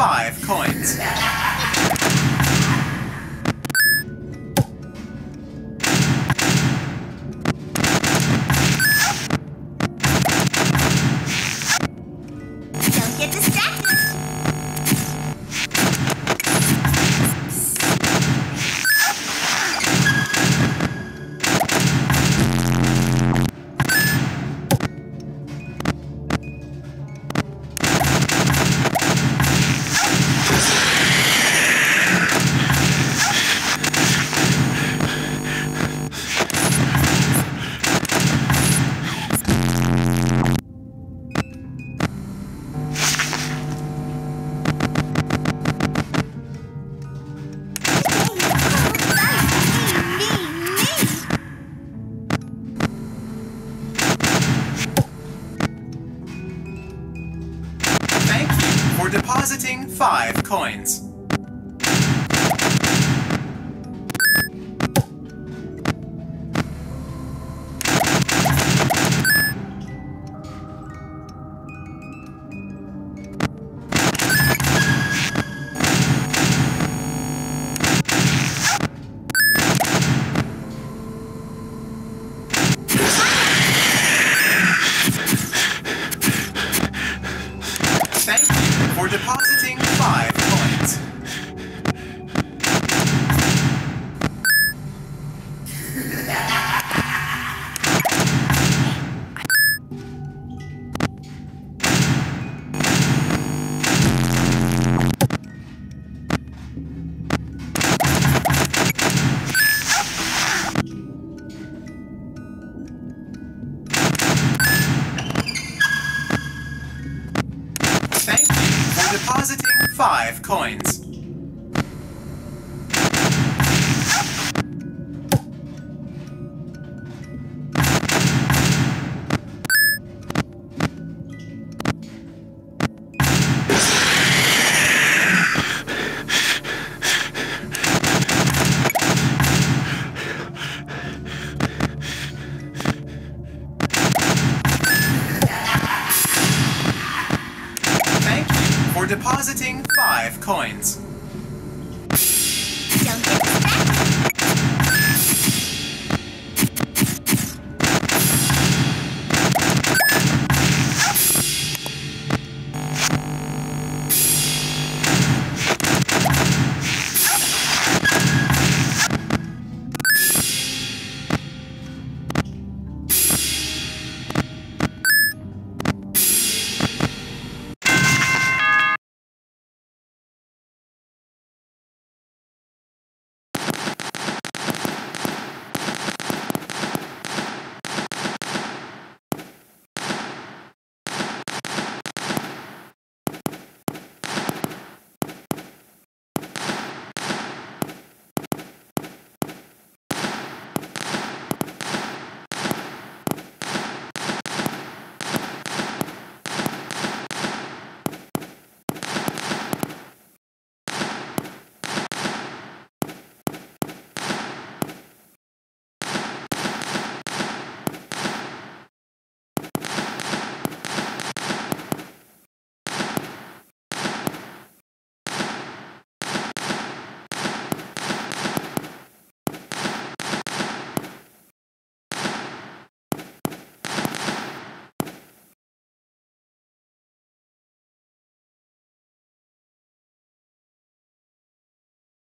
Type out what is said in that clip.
five coins. depositing 5 coins. for depositing 5 points. five coins. depositing 5 coins.